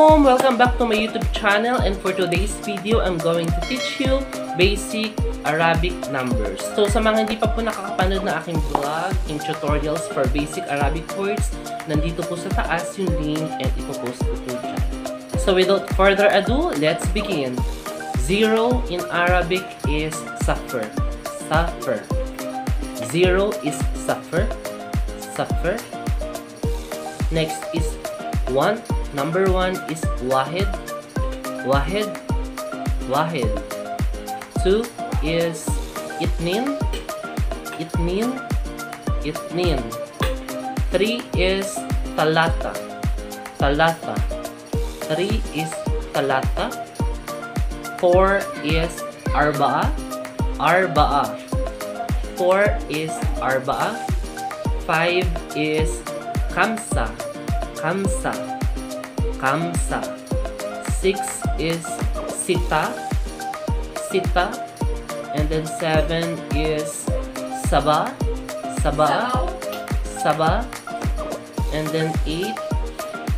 Kaboom! Welcome back to my YouTube channel and for today's video, I'm going to teach you basic Arabic numbers. So sa mga hindi pa po nakakapanood na aking vlog and tutorials for basic Arabic words, nandito po sa taas yung link and ipopost ko po dyan. So without further ado, let's begin. Zero in Arabic is suffer. Suffer. Zero is suffer. Suffer. Next is one. Number one is wahid. Wahid. Wahid. Two is itnin. Itnin. Itnin. Three is talata. Talata. Three is talata. Four is arba'a. Arba'a. Four is arba'a. Five is kamsa. Kamsa. Kamsa. Six is sita. Sita. And then seven is saba. Saba. Saba. And then eight.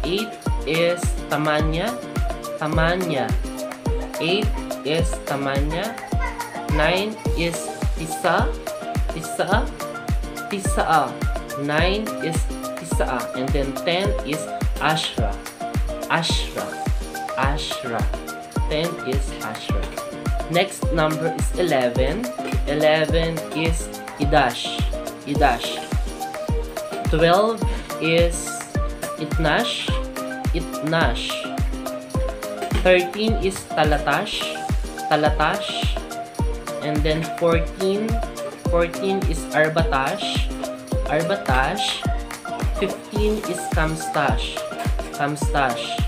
Eight is tamanya. Tamanya. Eight is tamanya. Nine is tisa. Tisa. Tisa. Nine is tisa. And then ten is ashra. Ashra. Ashra. 10 is Ashra. Next number is 11. 11 is Idash. Idash. 12 is Itnash. Itnash. 13 is Talatash. Talatash. And then 14. 14 is Arbatash. Arbatash. 15 is Kamstash. Kamstash.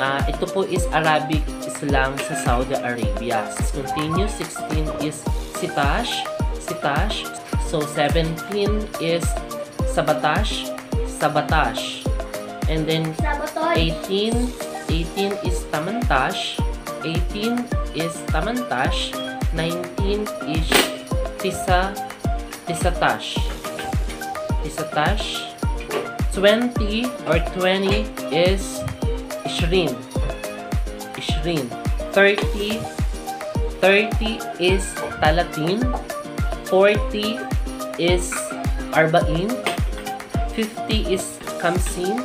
Ah, ito po is Arabic Islam sa Saudi Arabia. Continue. 16 is Sitash. Sitash. So, 17 is Sabatash. Sabatash. And then, 18. 18 is Tamantash. 18 is Tamantash. 19 is Tisa. Tisatash. Tisatash. 20 or 20 is Ishrin. Ishrin. 30. 30 is Talatin. 40 is Arbain. 50 is Kamsin.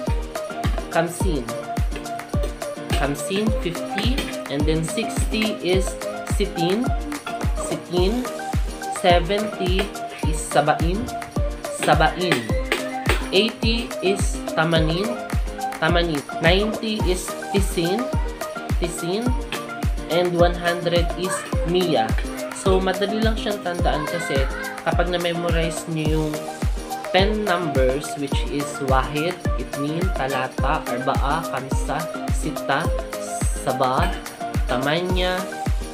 Kamsin. Kamsin, 50. And then 60 is Sitin. Sitin. 70 is Sabain. Sabain. 80 is Tamanin. Tamanin. 90 is Tisin. Tisin. And 100 is Mia. So, madali lang siyang tandaan kasi kapag na-memorize niyo yung 10 numbers which is Wahid, Itnin, Talata, Arbaa, Kamsa, Sita, Saba, Tamanya,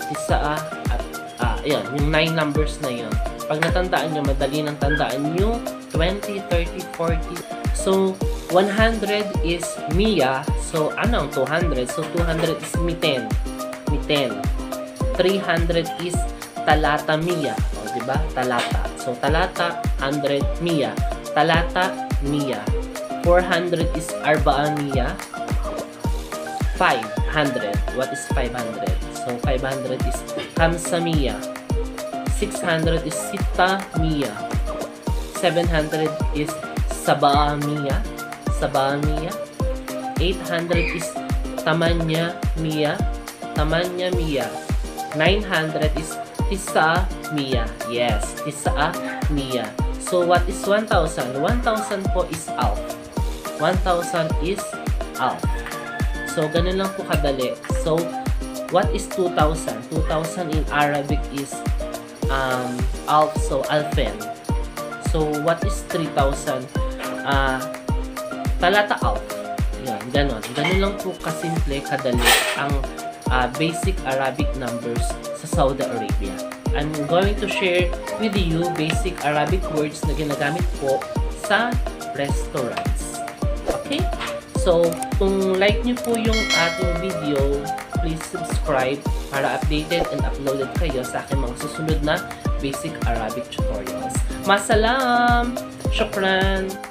Tisaa, at ah, yan, yung 9 numbers na yun. Pag natandaan nyo, madali nang tandaan yung 20, 30, 40. So, 100 is Mia. So, ano ang 200? So, 200 is Miten. Miten. 300 is Talata Mia. O, ba? Talata. So, Talata, 100 Mia. Talata, Mia. 400 is Arbaa Mia. 500. What is 500? So, 500 is Kamsa Mia. 600 is Sita Mia. 700 is Sabaa Mia. Sabaa Mia. 800 is Tamanya Mia. Tamanya Mia. 900 is Tisa Mia. Yes, Tisa Mia. So, what is 1,000? 1,000 po is alf. 1,000 is alf. So, ganun lang po kadali. So, what is 2,000? 2,000 in Arabic is um, alf, so alfen. So, what is 3,000? Ah, talata alf. Yan, ganon. Ganon lang po kasimple, kadali ang ah, basic Arabic numbers sa Saudi Arabia. I'm going to share with you basic Arabic words na ginagamit po sa restaurants. Okay? So, kung like nyo po yung ating video, please subscribe para updated and uploaded kayo sa aking mga susunod na basic Arabic tutorials. Masalam! Shukran!